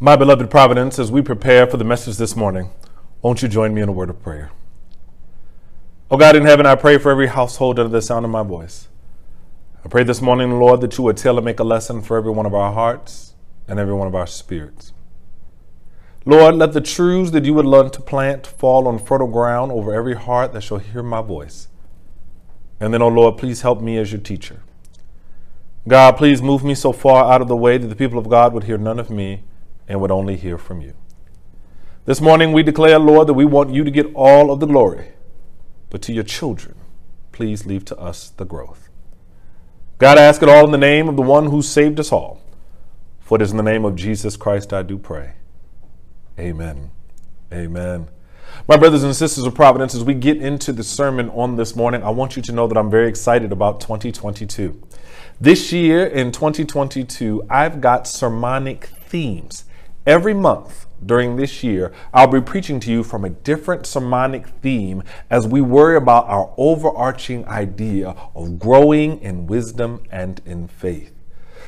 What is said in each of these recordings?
My beloved Providence, as we prepare for the message this morning, won't you join me in a word of prayer? Oh God in heaven, I pray for every household under the sound of my voice. I pray this morning, Lord, that you would tell and make a lesson for every one of our hearts and every one of our spirits. Lord, let the truths that you would learn to plant fall on fertile ground over every heart that shall hear my voice. And then, oh Lord, please help me as your teacher. God, please move me so far out of the way that the people of God would hear none of me and would only hear from you. This morning we declare, Lord, that we want you to get all of the glory, but to your children, please leave to us the growth. God, I ask it all in the name of the one who saved us all. For it is in the name of Jesus Christ I do pray. Amen. Amen. My brothers and sisters of Providence, as we get into the sermon on this morning, I want you to know that I'm very excited about 2022. This year in 2022, I've got sermonic themes. Every month during this year, I'll be preaching to you from a different sermonic theme as we worry about our overarching idea of growing in wisdom and in faith.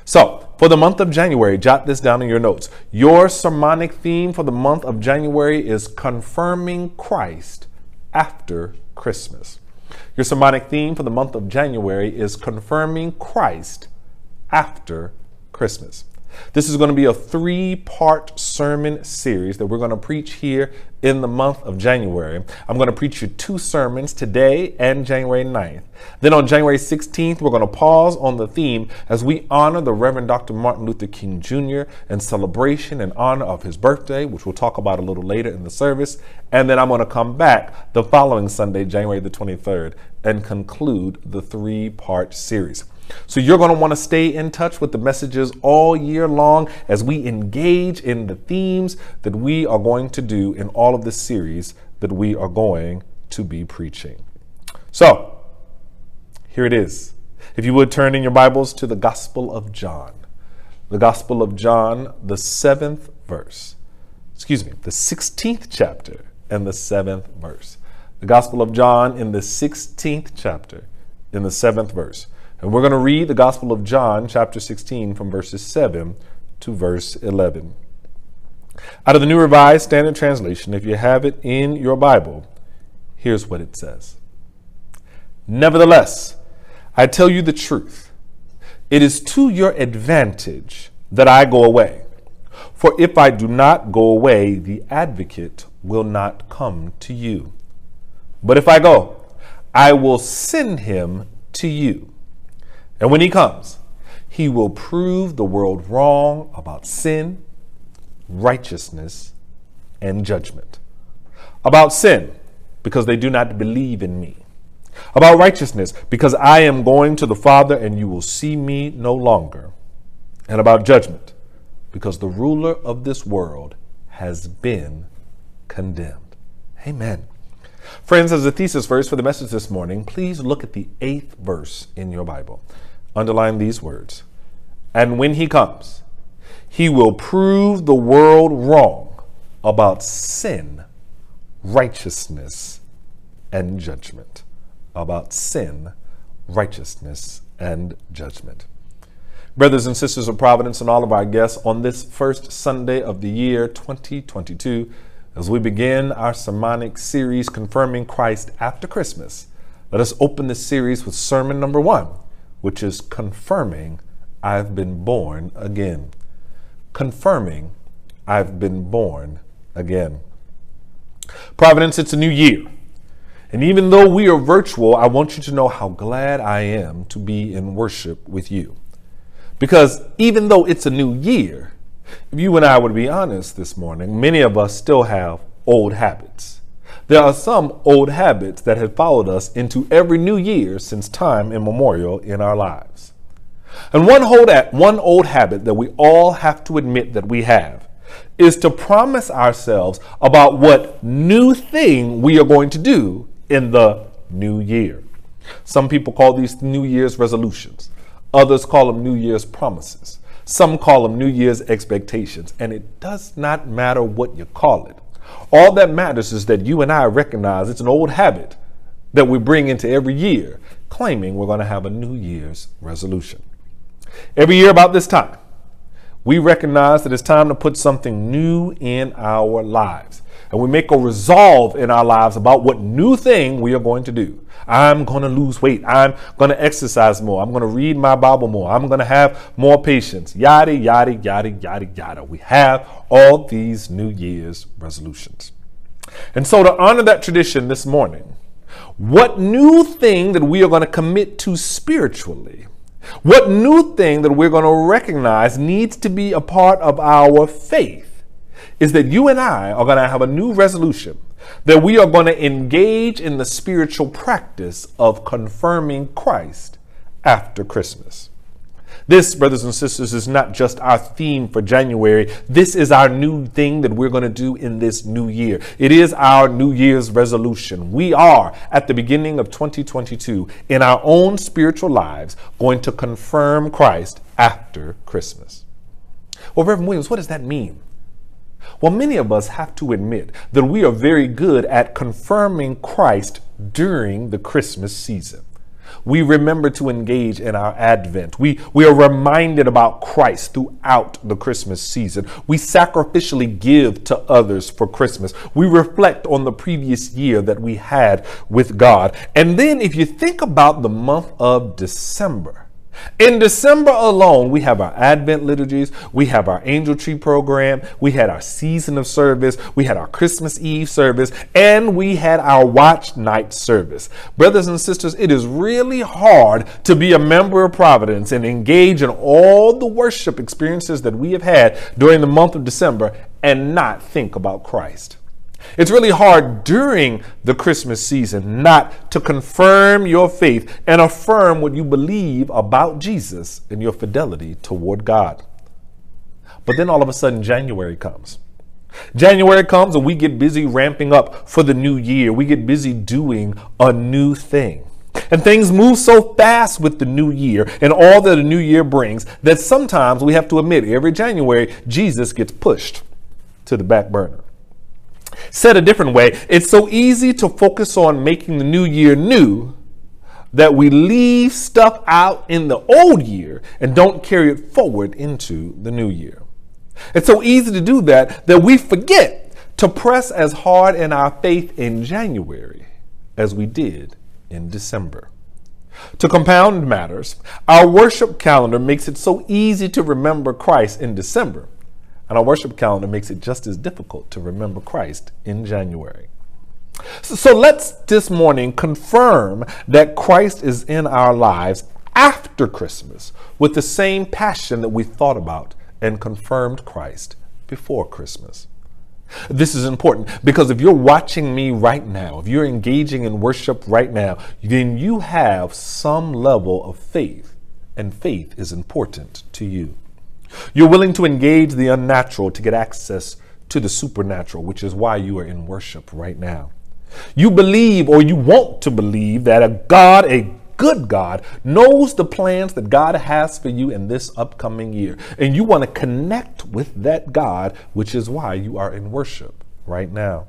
So, for the month of January, jot this down in your notes. Your sermonic theme for the month of January is confirming Christ after Christmas. Your sermonic theme for the month of January is confirming Christ after Christmas. This is going to be a three part sermon series that we're going to preach here in the month of January. I'm going to preach you two sermons today and January 9th. Then on January 16th, we're going to pause on the theme as we honor the Reverend Dr. Martin Luther King Jr. in celebration and honor of his birthday, which we'll talk about a little later in the service. And then I'm going to come back the following Sunday, January the 23rd, and conclude the three part series. So you're going to want to stay in touch with the messages all year long as we engage in the themes that we are going to do in all of this series that we are going to be preaching. So here it is. If you would turn in your Bibles to the Gospel of John, the Gospel of John, the seventh verse, excuse me, the 16th chapter and the seventh verse. The Gospel of John in the 16th chapter, in the seventh verse. And we're going to read the Gospel of John, chapter 16, from verses 7 to verse 11. Out of the New Revised Standard Translation, if you have it in your Bible, here's what it says Nevertheless, I tell you the truth. It is to your advantage that I go away. For if I do not go away, the advocate will not come to you. But if I go, I will send him to you. And when he comes, he will prove the world wrong about sin, righteousness, and judgment. About sin, because they do not believe in me. About righteousness, because I am going to the Father and you will see me no longer. And about judgment, because the ruler of this world has been condemned. Amen. Friends, as a thesis verse for the message this morning, please look at the eighth verse in your Bible underline these words. And when he comes, he will prove the world wrong about sin, righteousness, and judgment. About sin, righteousness, and judgment. Brothers and sisters of Providence, and all of our guests, on this first Sunday of the year 2022, as we begin our sermonic series confirming Christ after Christmas, let us open this series with sermon number one which is confirming I've been born again. Confirming I've been born again. Providence, it's a new year. And even though we are virtual, I want you to know how glad I am to be in worship with you. Because even though it's a new year, if you and I would be honest this morning, many of us still have old habits. There are some old habits that have followed us into every new year since time immemorial in our lives. And one old, one old habit that we all have to admit that we have is to promise ourselves about what new thing we are going to do in the new year. Some people call these New Year's resolutions. Others call them New Year's promises. Some call them New Year's expectations. And it does not matter what you call it. All that matters is that you and I recognize it's an old habit that we bring into every year, claiming we're going to have a New Year's resolution. Every year about this time, we recognize that it's time to put something new in our lives. And we make a resolve in our lives about what new thing we are going to do. I'm going to lose weight. I'm going to exercise more. I'm going to read my Bible more. I'm going to have more patience. Yada, yada, yada, yada, yada. We have all these New Year's resolutions. And so, to honor that tradition this morning, what new thing that we are going to commit to spiritually what new thing that we're going to recognize needs to be a part of our faith is that you and I are going to have a new resolution that we are going to engage in the spiritual practice of confirming Christ after Christmas. This, brothers and sisters, is not just our theme for January. This is our new thing that we're going to do in this new year. It is our New Year's resolution. We are, at the beginning of 2022, in our own spiritual lives, going to confirm Christ after Christmas. Well, Reverend Williams, what does that mean? Well, many of us have to admit that we are very good at confirming Christ during the Christmas season. We remember to engage in our Advent. We, we are reminded about Christ throughout the Christmas season. We sacrificially give to others for Christmas. We reflect on the previous year that we had with God. And then, if you think about the month of December, in December alone, we have our Advent liturgies, we have our Angel Tree program, we had our season of service, we had our Christmas Eve service, and we had our Watch Night service. Brothers and sisters, it is really hard to be a member of Providence and engage in all the worship experiences that we have had during the month of December and not think about Christ. It's really hard during the Christmas season not to confirm your faith and affirm what you believe about Jesus and your fidelity toward God. But then all of a sudden, January comes. January comes and we get busy ramping up for the new year. We get busy doing a new thing. And things move so fast with the new year and all that the new year brings that sometimes we have to admit every January, Jesus gets pushed to the back burner. Said a different way, it's so easy to focus on making the new year new that we leave stuff out in the old year and don't carry it forward into the new year. It's so easy to do that that we forget to press as hard in our faith in January as we did in December. To compound matters, our worship calendar makes it so easy to remember Christ in December and our worship calendar makes it just as difficult to remember Christ in January. So, let's this morning confirm that Christ is in our lives after Christmas with the same passion that we thought about and confirmed Christ before Christmas. This is important because if you're watching me right now, if you're engaging in worship right now, then you have some level of faith, and faith is important to you. You're willing to engage the unnatural to get access to the supernatural, which is why you are in worship right now. You believe or you want to believe that a God, a good God, knows the plans that God has for you in this upcoming year. And you want to connect with that God, which is why you are in worship right now.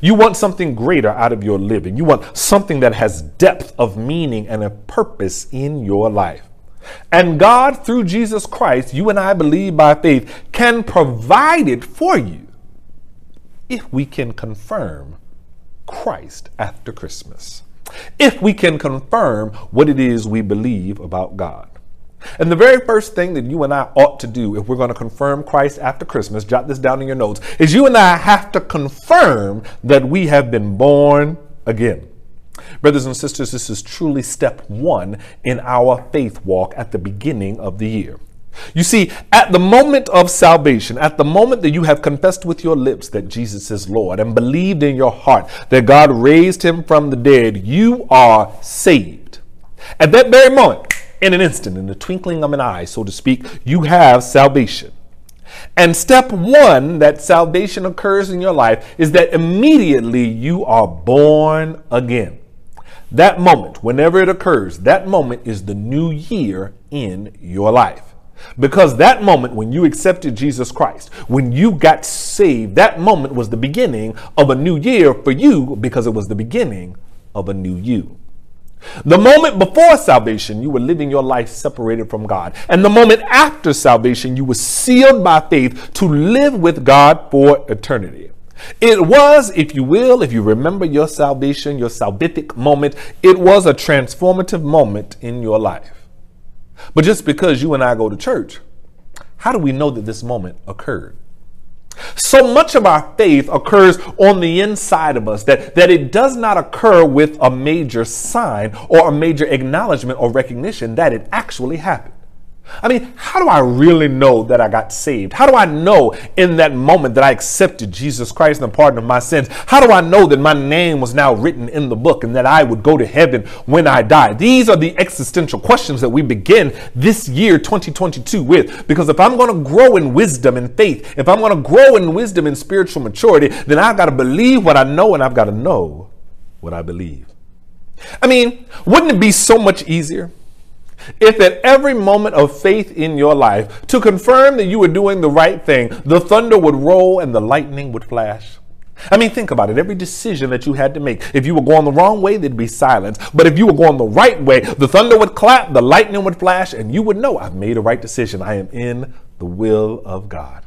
You want something greater out of your living. You want something that has depth of meaning and a purpose in your life. And God, through Jesus Christ, you and I believe by faith, can provide it for you if we can confirm Christ after Christmas. If we can confirm what it is we believe about God. And the very first thing that you and I ought to do if we're going to confirm Christ after Christmas, jot this down in your notes, is you and I have to confirm that we have been born again. Brothers and sisters, this is truly step one in our faith walk at the beginning of the year. You see, at the moment of salvation, at the moment that you have confessed with your lips that Jesus is Lord and believed in your heart that God raised him from the dead, you are saved. At that very moment, in an instant, in the twinkling of an eye, so to speak, you have salvation. And step one that salvation occurs in your life is that immediately you are born again. That moment, whenever it occurs, that moment is the new year in your life. Because that moment when you accepted Jesus Christ, when you got saved, that moment was the beginning of a new year for you because it was the beginning of a new you. The moment before salvation, you were living your life separated from God. And the moment after salvation, you were sealed by faith to live with God for eternity. It was, if you will, if you remember your salvation, your salvific moment, it was a transformative moment in your life. But just because you and I go to church, how do we know that this moment occurred? So much of our faith occurs on the inside of us that, that it does not occur with a major sign or a major acknowledgement or recognition that it actually happened. I mean, how do I really know that I got saved? How do I know in that moment that I accepted Jesus Christ and the pardon of my sins? How do I know that my name was now written in the book and that I would go to heaven when I die? These are the existential questions that we begin this year 2022 with. Because if I'm going to grow in wisdom and faith, if I'm going to grow in wisdom and spiritual maturity, then I've got to believe what I know and I've got to know what I believe. I mean, wouldn't it be so much easier? If at every moment of faith in your life, to confirm that you were doing the right thing, the thunder would roll and the lightning would flash. I mean, think about it. Every decision that you had to make, if you were going the wrong way, there'd be silence. But if you were going the right way, the thunder would clap, the lightning would flash, and you would know I've made a right decision. I am in the will of God.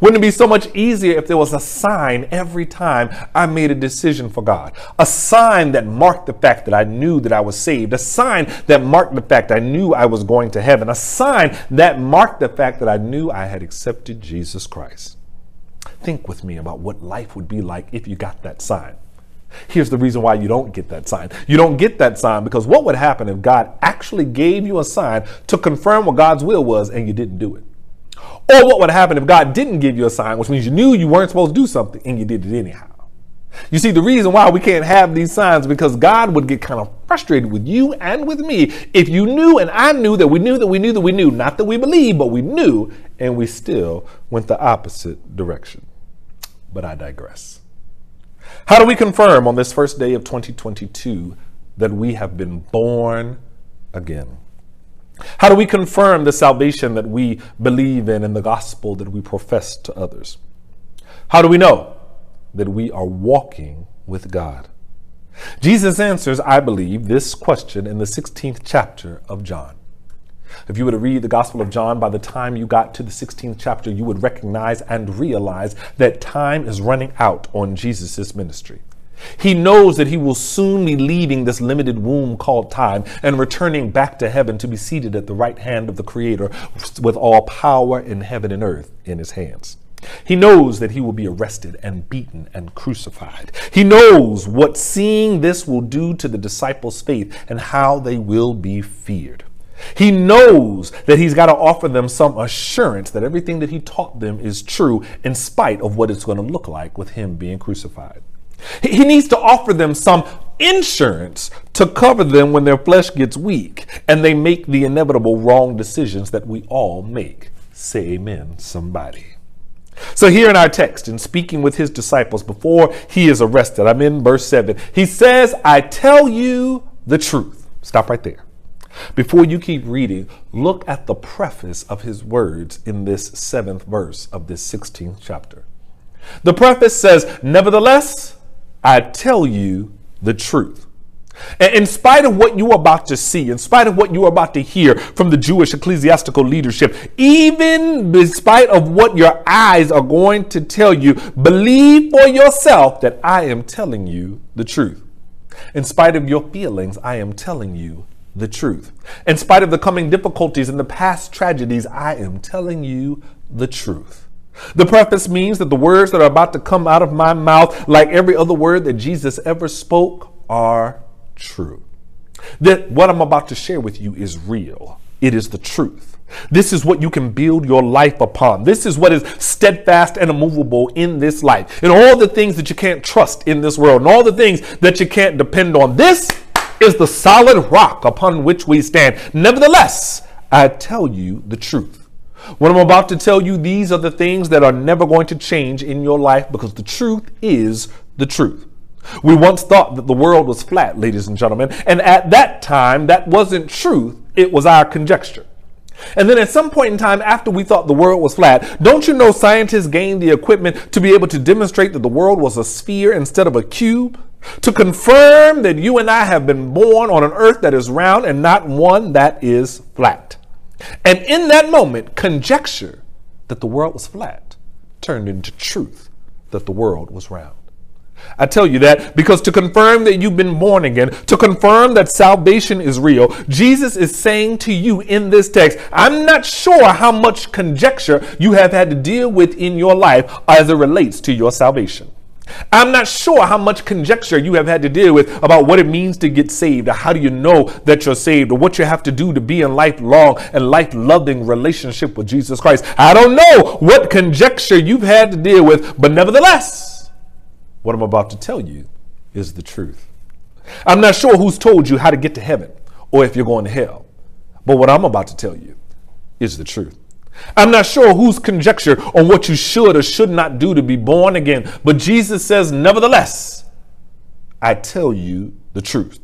Wouldn't it be so much easier if there was a sign every time I made a decision for God? A sign that marked the fact that I knew that I was saved. A sign that marked the fact I knew I was going to heaven. A sign that marked the fact that I knew I had accepted Jesus Christ. Think with me about what life would be like if you got that sign. Here's the reason why you don't get that sign. You don't get that sign because what would happen if God actually gave you a sign to confirm what God's will was and you didn't do it? Or what would happen if God didn't give you a sign, which means you knew you weren't supposed to do something and you did it anyhow? You see, the reason why we can't have these signs because God would get kind of frustrated with you and with me if you knew and I knew that we knew that we knew that we knew, not that we believe, but we knew, and we still went the opposite direction. But I digress. How do we confirm on this first day of 2022 that we have been born again? How do we confirm the salvation that we believe in and the gospel that we profess to others? How do we know that we are walking with God? Jesus answers, I believe, this question in the 16th chapter of John. If you were to read the Gospel of John, by the time you got to the 16th chapter, you would recognize and realize that time is running out on Jesus' ministry. He knows that he will soon be leaving this limited womb called time and returning back to heaven to be seated at the right hand of the Creator with all power in heaven and earth in his hands. He knows that he will be arrested and beaten and crucified. He knows what seeing this will do to the disciples' faith and how they will be feared. He knows that he's got to offer them some assurance that everything that he taught them is true in spite of what it's going to look like with him being crucified. He needs to offer them some insurance to cover them when their flesh gets weak and they make the inevitable wrong decisions that we all make. Say amen, somebody. So, here in our text, in speaking with his disciples before he is arrested, I'm in verse 7. He says, I tell you the truth. Stop right there. Before you keep reading, look at the preface of his words in this seventh verse of this 16th chapter. The preface says, Nevertheless, I tell you the truth. In spite of what you're about to see, in spite of what you're about to hear from the Jewish ecclesiastical leadership, even in spite of what your eyes are going to tell you, believe for yourself that I am telling you the truth. In spite of your feelings, I am telling you the truth. In spite of the coming difficulties and the past tragedies, I am telling you the truth. The preface means that the words that are about to come out of my mouth, like every other word that Jesus ever spoke, are true. That what I'm about to share with you is real. It is the truth. This is what you can build your life upon. This is what is steadfast and immovable in this life. And all the things that you can't trust in this world, and all the things that you can't depend on. This is the solid rock upon which we stand. Nevertheless, I tell you the truth. What I'm about to tell you, these are the things that are never going to change in your life because the truth is the truth. We once thought that the world was flat, ladies and gentlemen, and at that time, that wasn't truth, it was our conjecture. And then at some point in time, after we thought the world was flat, don't you know scientists gained the equipment to be able to demonstrate that the world was a sphere instead of a cube? to confirm that you and I have been born on an earth that is round and not one that is flat. And in that moment, conjecture that the world was flat turned into truth that the world was round. I tell you that because to confirm that you've been born again, to confirm that salvation is real, Jesus is saying to you in this text, I'm not sure how much conjecture you have had to deal with in your life as it relates to your salvation. I'm not sure how much conjecture you have had to deal with about what it means to get saved, or how do you know that you're saved, or what you have to do to be in lifelong and life loving relationship with Jesus Christ. I don't know what conjecture you've had to deal with, but nevertheless, what I'm about to tell you is the truth. I'm not sure who's told you how to get to heaven or if you're going to hell, but what I'm about to tell you is the truth. I'm not sure whose conjecture on what you should or should not do to be born again, but Jesus says, Nevertheless, I tell you the truth.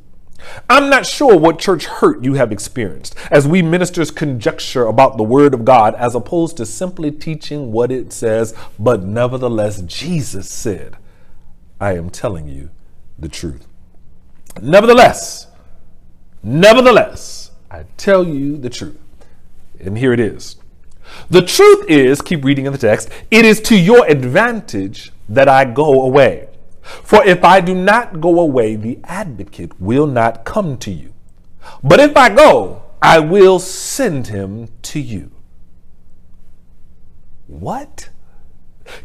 I'm not sure what church hurt you have experienced as we ministers conjecture about the Word of God as opposed to simply teaching what it says, but nevertheless, Jesus said, I am telling you the truth. Nevertheless, nevertheless, I tell you the truth. And here it is. The truth is, keep reading in the text, it is to your advantage that I go away. For if I do not go away, the advocate will not come to you. But if I go, I will send him to you. What?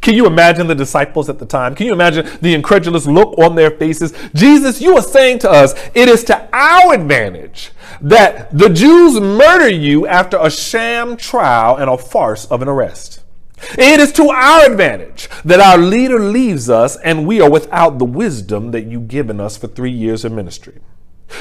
Can you imagine the disciples at the time? Can you imagine the incredulous look on their faces? Jesus, you are saying to us, it is to our advantage that the Jews murder you after a sham trial and a farce of an arrest. It is to our advantage that our leader leaves us and we are without the wisdom that you've given us for three years of ministry.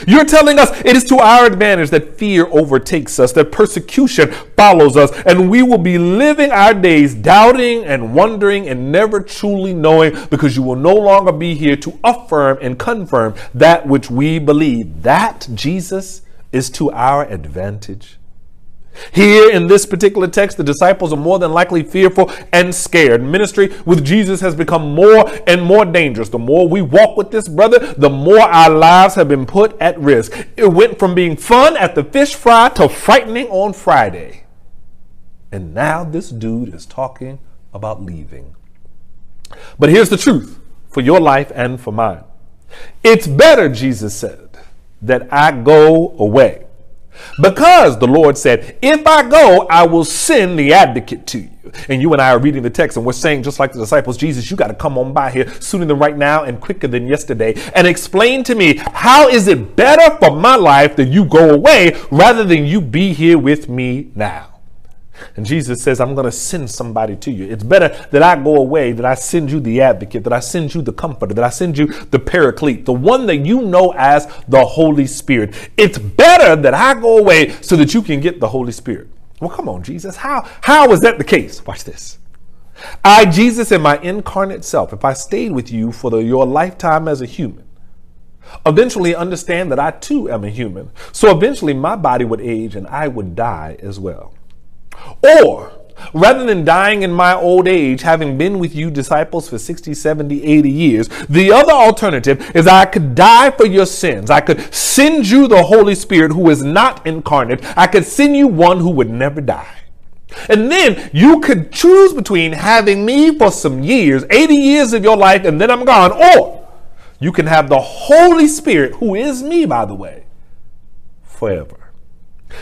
You're telling us it is to our advantage that fear overtakes us, that persecution follows us, and we will be living our days doubting and wondering and never truly knowing because you will no longer be here to affirm and confirm that which we believe. That, Jesus, is to our advantage. Here in this particular text, the disciples are more than likely fearful and scared. Ministry with Jesus has become more and more dangerous. The more we walk with this brother, the more our lives have been put at risk. It went from being fun at the fish fry to frightening on Friday. And now this dude is talking about leaving. But here's the truth for your life and for mine. It's better, Jesus said, that I go away because the Lord said, If I go, I will send the advocate to you. And you and I are reading the text and we're saying, just like the disciples, Jesus, you got to come on by here sooner than right now and quicker than yesterday and explain to me how is it better for my life that you go away rather than you be here with me now? And Jesus says, I'm going to send somebody to you. It's better that I go away, that I send you the advocate, that I send you the comforter, that I send you the paraclete, the one that you know as the Holy Spirit. It's better that I go away so that you can get the Holy Spirit. Well, come on, Jesus. How, how is that the case? Watch this. I, Jesus, in my incarnate self, if I stayed with you for the, your lifetime as a human, eventually understand that I too am a human. So eventually my body would age and I would die as well. Or, rather than dying in my old age, having been with you disciples for 60, 70, 80 years, the other alternative is I could die for your sins. I could send you the Holy Spirit who is not incarnate. I could send you one who would never die. And then you could choose between having me for some years, 80 years of your life, and then I'm gone, or you can have the Holy Spirit, who is me, by the way, forever.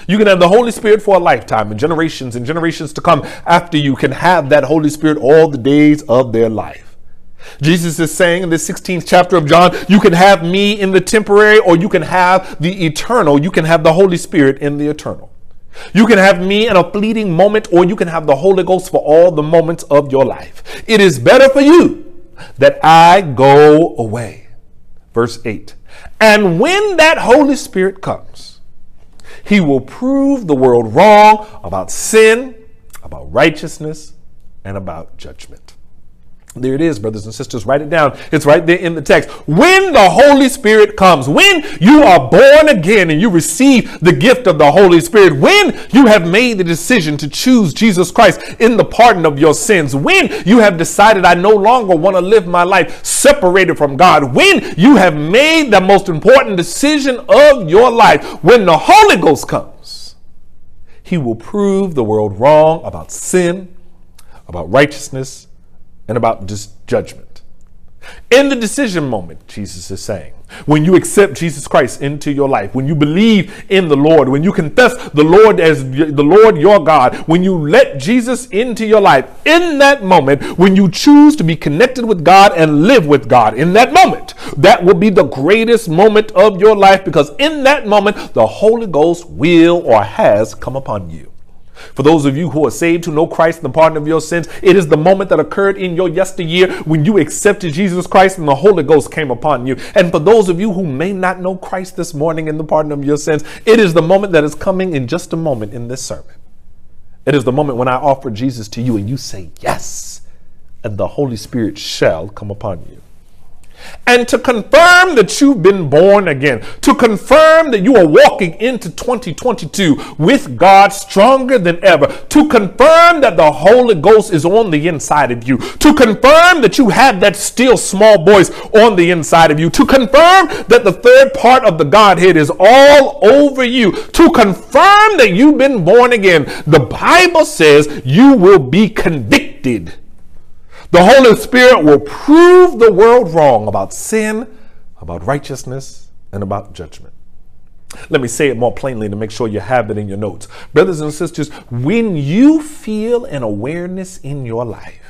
You can have the Holy Spirit for a lifetime, and generations and generations to come after you can have that Holy Spirit all the days of their life. Jesus is saying in the 16th chapter of John, you can have me in the temporary, or you can have the eternal. You can have the Holy Spirit in the eternal. You can have me in a fleeting moment, or you can have the Holy Ghost for all the moments of your life. It is better for you that I go away. Verse 8. And when that Holy Spirit comes, he will prove the world wrong about sin, about righteousness, and about judgment. There it is, brothers and sisters. Write it down. It's right there in the text. When the Holy Spirit comes, when you are born again and you receive the gift of the Holy Spirit, when you have made the decision to choose Jesus Christ in the pardon of your sins, when you have decided, I no longer want to live my life separated from God, when you have made the most important decision of your life, when the Holy Ghost comes, He will prove the world wrong about sin, about righteousness and about just judgment. In the decision moment, Jesus is saying, when you accept Jesus Christ into your life, when you believe in the Lord, when you confess the Lord as the Lord your God, when you let Jesus into your life, in that moment, when you choose to be connected with God and live with God, in that moment, that will be the greatest moment of your life because in that moment, the Holy Ghost will or has come upon you. For those of you who are saved, who know Christ and the pardon of your sins, it is the moment that occurred in your yesteryear when you accepted Jesus Christ and the Holy Ghost came upon you. And for those of you who may not know Christ this morning in the pardon of your sins, it is the moment that is coming in just a moment in this sermon. It is the moment when I offer Jesus to you and you say yes, and the Holy Spirit shall come upon you and to confirm that you've been born again, to confirm that you are walking into 2022 with God stronger than ever, to confirm that the Holy Ghost is on the inside of you, to confirm that you have that still small voice on the inside of you, to confirm that the third part of the Godhead is all over you, to confirm that you've been born again. The Bible says you will be convicted the Holy Spirit will prove the world wrong about sin, about righteousness, and about judgment. Let me say it more plainly to make sure you have it in your notes. Brothers and sisters, when you feel an awareness in your life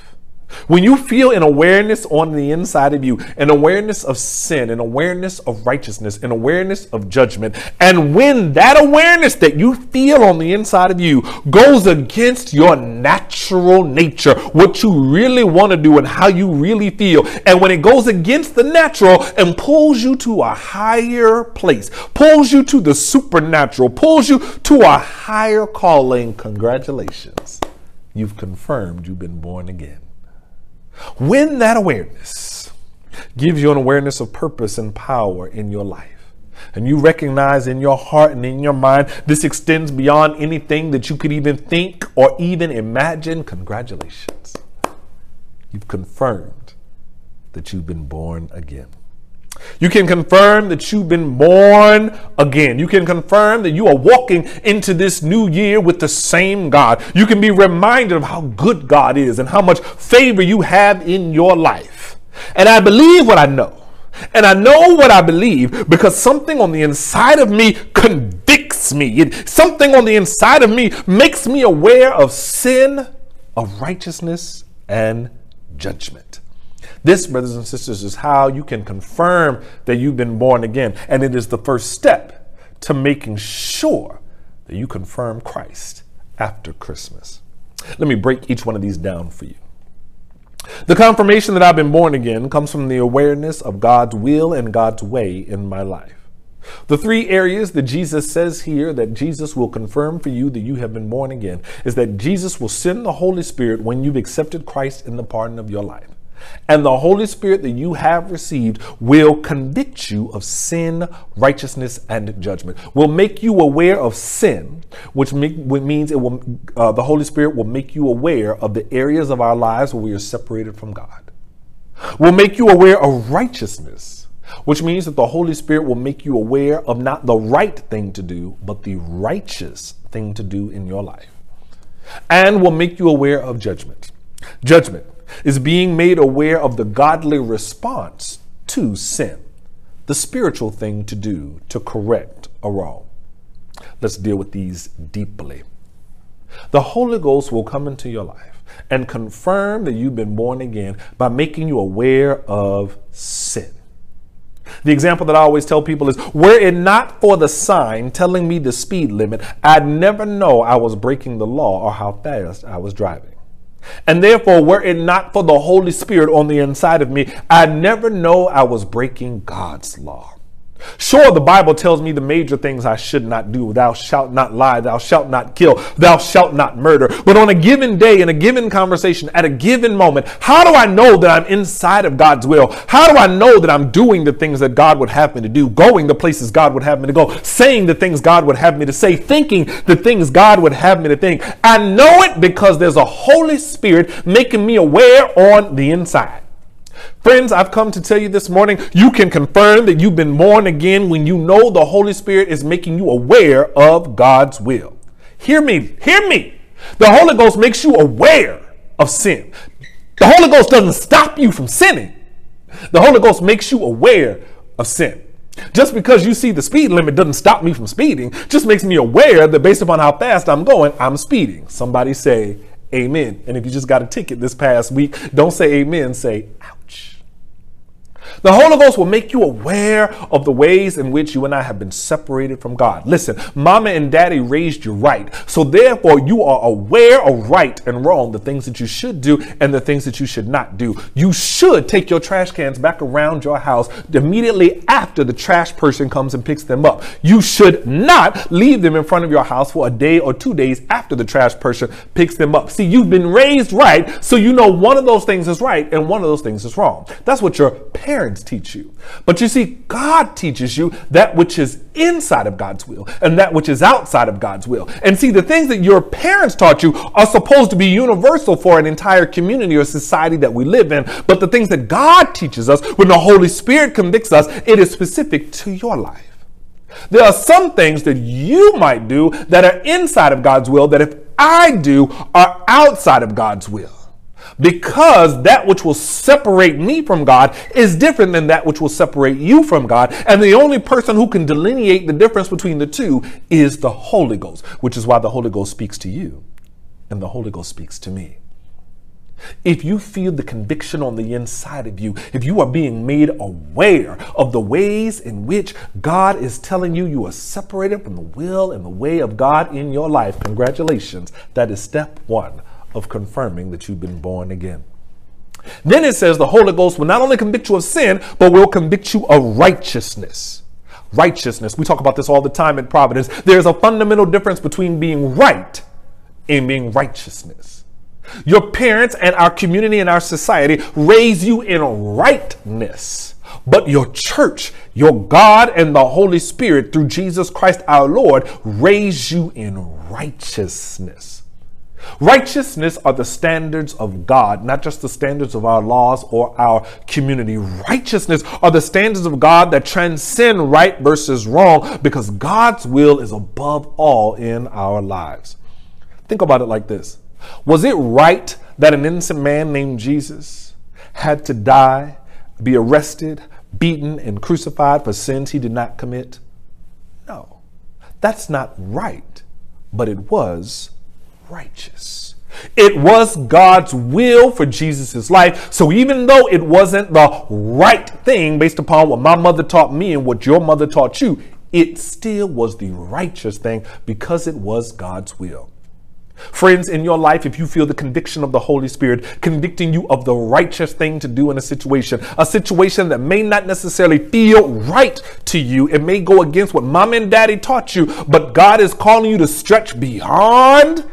when you feel an awareness on the inside of you, an awareness of sin, an awareness of righteousness, an awareness of judgment, and when that awareness that you feel on the inside of you goes against your natural nature, what you really want to do and how you really feel, and when it goes against the natural and pulls you to a higher place, pulls you to the supernatural, pulls you to a higher calling, congratulations. You've confirmed you've been born again. When that awareness gives you an awareness of purpose and power in your life, and you recognize in your heart and in your mind this extends beyond anything that you could even think or even imagine, congratulations. You've confirmed that you've been born again. You can confirm that you've been born again. You can confirm that you are walking into this new year with the same God. You can be reminded of how good God is and how much favor you have in your life. And I believe what I know. And I know what I believe because something on the inside of me convicts me. It, something on the inside of me makes me aware of sin, of righteousness, and judgment. This, brothers and sisters, is how you can confirm that you've been born again. And it is the first step to making sure that you confirm Christ after Christmas. Let me break each one of these down for you. The confirmation that I've been born again comes from the awareness of God's will and God's way in my life. The three areas that Jesus says here that Jesus will confirm for you that you have been born again is that Jesus will send the Holy Spirit when you've accepted Christ in the pardon of your life. And the Holy Spirit that you have received will convict you of sin, righteousness, and judgment. Will make you aware of sin, which, make, means it will. Uh, the Holy Spirit will make you aware of the areas of our lives where we are separated from God. Will make you aware of righteousness, which means that the Holy Spirit will make you aware of not the right thing to do, but the righteous thing to do in your life, and will make you aware of judgment. Judgment is being made aware of the godly response to sin, the spiritual thing to do to correct a wrong. Let's deal with these deeply. The Holy Ghost will come into your life and confirm that you've been born again by making you aware of sin. The example that I always tell people is were it not for the sign telling me the speed limit, I'd never know I was breaking the law or how fast I was driving. And therefore, were it not for the Holy Spirit on the inside of me, I'd never know I was breaking God's law. Sure, the Bible tells me the major things I should not do. Thou shalt not lie. Thou shalt not kill. Thou shalt not murder. But on a given day, in a given conversation, at a given moment, how do I know that I'm inside of God's will? How do I know that I'm doing the things that God would have me to do, going the places God would have me to go, saying the things God would have me to say, thinking the things God would have me to think? I know it because there's a Holy Spirit making me aware on the inside. Friends, I've come to tell you this morning, you can confirm that you've been born again when you know the Holy Spirit is making you aware of God's will. Hear me, hear me. The Holy Ghost makes you aware of sin. The Holy Ghost doesn't stop you from sinning. The Holy Ghost makes you aware of sin. Just because you see the speed limit doesn't stop me from speeding, just makes me aware that based upon how fast I'm going, I'm speeding. Somebody say amen. And if you just got a ticket this past week, don't say amen, say ouch. The Holy Ghost will make you aware of the ways in which you and I have been separated from God. Listen, mama and daddy raised you right. So therefore, you are aware of right and wrong, the things that you should do and the things that you should not do. You should take your trash cans back around your house immediately after the trash person comes and picks them up. You should not leave them in front of your house for a day or two days after the trash person picks them up. See, you've been raised right, so you know one of those things is right and one of those things is wrong. That's what your parents parents teach you. But you see, God teaches you that which is inside of God's will and that which is outside of God's will. And see, the things that your parents taught you are supposed to be universal for an entire community or society that we live in. But the things that God teaches us, when the Holy Spirit convicts us, it is specific to your life. There are some things that you might do that are inside of God's will that if I do are outside of God's will because that which will separate me from God is different than that which will separate you from God. And the only person who can delineate the difference between the two is the Holy Ghost, which is why the Holy Ghost speaks to you and the Holy Ghost speaks to me. If you feel the conviction on the inside of you, if you are being made aware of the ways in which God is telling you you are separated from the will and the way of God in your life, congratulations. That is step one of confirming that you've been born again. Then it says the Holy Ghost will not only convict you of sin, but will convict you of righteousness. Righteousness. We talk about this all the time in Providence. There's a fundamental difference between being right and being righteousness. Your parents and our community and our society raise you in rightness. But your church, your God and the Holy Spirit through Jesus Christ our Lord raise you in righteousness. Righteousness are the standards of God, not just the standards of our laws or our community. Righteousness are the standards of God that transcend right versus wrong because God's will is above all in our lives. Think about it like this Was it right that an innocent man named Jesus had to die, be arrested, beaten, and crucified for sins he did not commit? No, that's not right, but it was righteous. It was God's will for Jesus' life. So even though it wasn't the right thing based upon what my mother taught me and what your mother taught you, it still was the righteous thing because it was God's will. Friends, in your life, if you feel the conviction of the Holy Spirit convicting you of the righteous thing to do in a situation, a situation that may not necessarily feel right to you, it may go against what mom and daddy taught you, but God is calling you to stretch beyond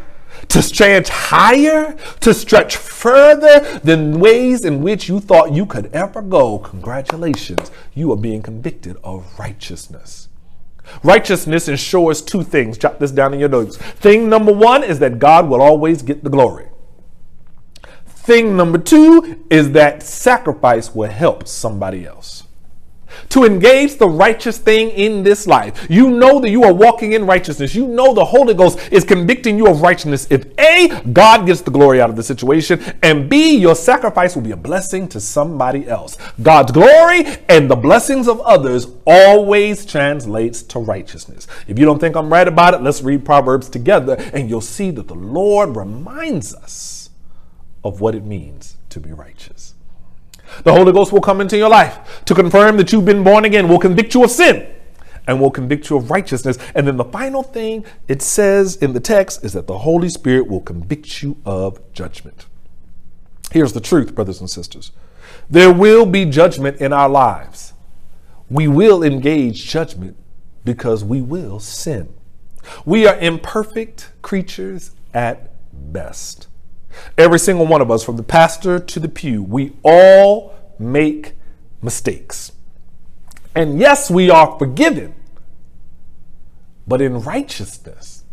to stretch higher, to stretch further than ways in which you thought you could ever go. Congratulations, you are being convicted of righteousness. Righteousness ensures two things. Jot this down in your notes. Thing number one is that God will always get the glory. Thing number two is that sacrifice will help somebody else to engage the righteous thing in this life. You know that you are walking in righteousness. You know the Holy Ghost is convicting you of righteousness. If A, God gets the glory out of the situation, and B, your sacrifice will be a blessing to somebody else. God's glory and the blessings of others always translates to righteousness. If you don't think I'm right about it, let's read Proverbs together and you'll see that the Lord reminds us of what it means to be righteous. The Holy Ghost will come into your life to confirm that you've been born again, will convict you of sin, and will convict you of righteousness. And then the final thing it says in the text is that the Holy Spirit will convict you of judgment. Here's the truth, brothers and sisters there will be judgment in our lives. We will engage judgment because we will sin. We are imperfect creatures at best. Every single one of us, from the pastor to the pew, we all make mistakes. And yes, we are forgiven. But in righteousness,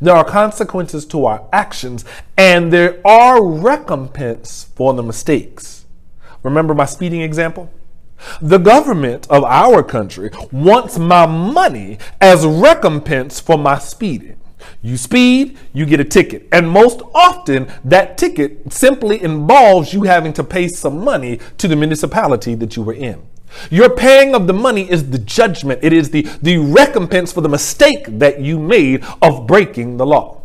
there are consequences to our actions and there are recompense for the mistakes. Remember my speeding example? The government of our country wants my money as recompense for my speeding. You speed, you get a ticket. And most often, that ticket simply involves you having to pay some money to the municipality that you were in. Your paying of the money is the judgment, it is the, the recompense for the mistake that you made of breaking the law.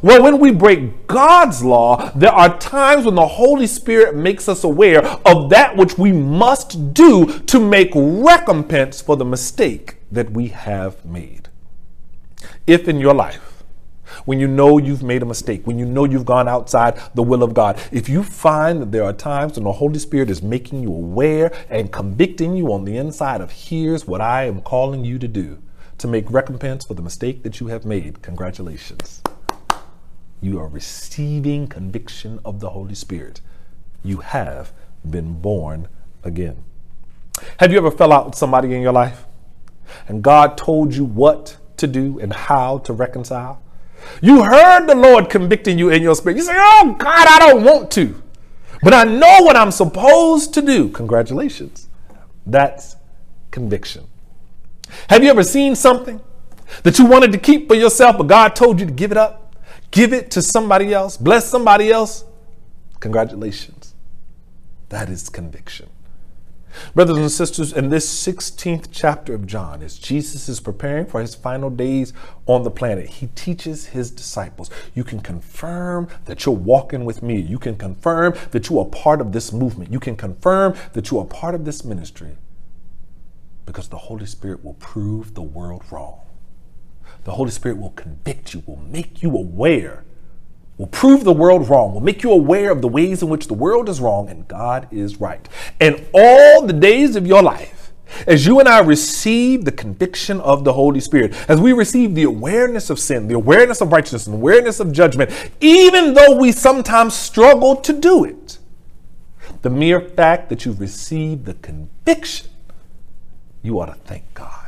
Well, when we break God's law, there are times when the Holy Spirit makes us aware of that which we must do to make recompense for the mistake that we have made. If in your life, when you know you've made a mistake, when you know you've gone outside the will of God, if you find that there are times when the Holy Spirit is making you aware and convicting you on the inside of here's what I am calling you to do to make recompense for the mistake that you have made, congratulations. You are receiving conviction of the Holy Spirit. You have been born again. Have you ever fell out with somebody in your life and God told you what to do and how to reconcile? You heard the Lord convicting you in your spirit. You say, Oh God, I don't want to, but I know what I'm supposed to do. Congratulations. That's conviction. Have you ever seen something that you wanted to keep for yourself, but God told you to give it up? give it to somebody else, bless somebody else, congratulations. That is conviction. Brothers and sisters, in this 16th chapter of John, as Jesus is preparing for his final days on the planet, he teaches his disciples you can confirm that you're walking with me. You can confirm that you are part of this movement. You can confirm that you are part of this ministry because the Holy Spirit will prove the world wrong the Holy Spirit will convict you, will make you aware, will prove the world wrong, will make you aware of the ways in which the world is wrong and God is right. And all the days of your life, as you and I receive the conviction of the Holy Spirit, as we receive the awareness of sin, the awareness of righteousness, and awareness of judgment, even though we sometimes struggle to do it, the mere fact that you've received the conviction, you ought to thank God.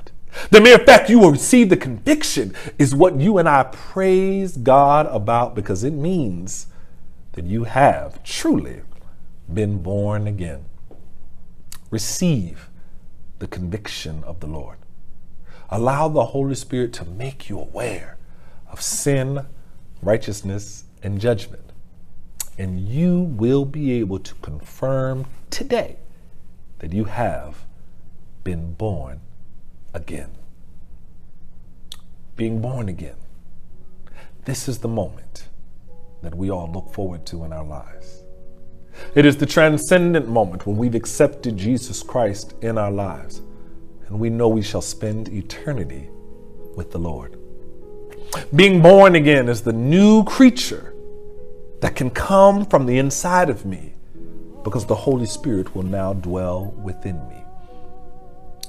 The mere fact you will receive the conviction is what you and I praise God about because it means that you have truly been born again. Receive the conviction of the Lord. Allow the Holy Spirit to make you aware of sin, righteousness, and judgment. And you will be able to confirm today that you have been born again. Being born again. This is the moment that we all look forward to in our lives. It is the transcendent moment when we've accepted Jesus Christ in our lives and we know we shall spend eternity with the Lord. Being born again is the new creature that can come from the inside of me because the Holy Spirit will now dwell within me.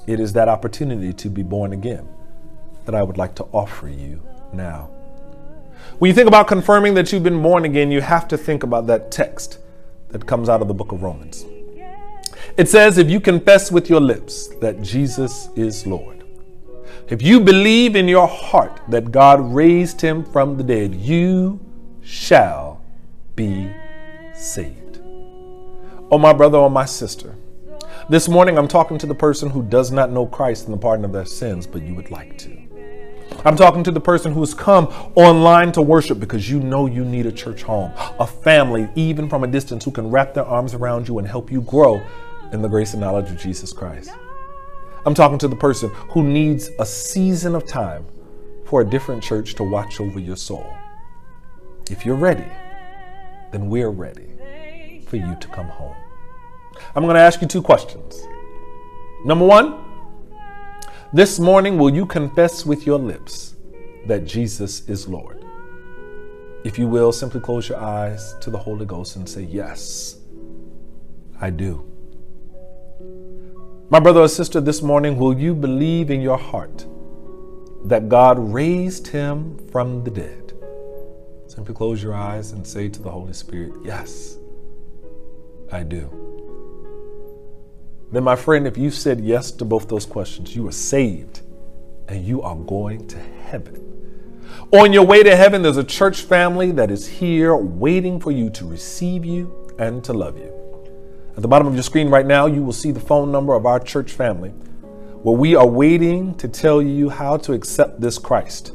It is that opportunity to be born again that I would like to offer you now. When you think about confirming that you've been born again, you have to think about that text that comes out of the book of Romans. It says, If you confess with your lips that Jesus is Lord, if you believe in your heart that God raised him from the dead, you shall be saved. Oh, my brother or my sister, this morning, I'm talking to the person who does not know Christ and the pardon of their sins, but you would like to. I'm talking to the person who's come online to worship because you know you need a church home, a family, even from a distance, who can wrap their arms around you and help you grow in the grace and knowledge of Jesus Christ. I'm talking to the person who needs a season of time for a different church to watch over your soul. If you're ready, then we're ready for you to come home. I'm going to ask you two questions. Number one, this morning, will you confess with your lips that Jesus is Lord? If you will, simply close your eyes to the Holy Ghost and say, Yes, I do. My brother or sister, this morning, will you believe in your heart that God raised him from the dead? Simply close your eyes and say to the Holy Spirit, Yes, I do. Then, my friend, if you said yes to both those questions, you are saved and you are going to heaven. On your way to heaven, there's a church family that is here waiting for you to receive you and to love you. At the bottom of your screen right now, you will see the phone number of our church family where we are waiting to tell you how to accept this Christ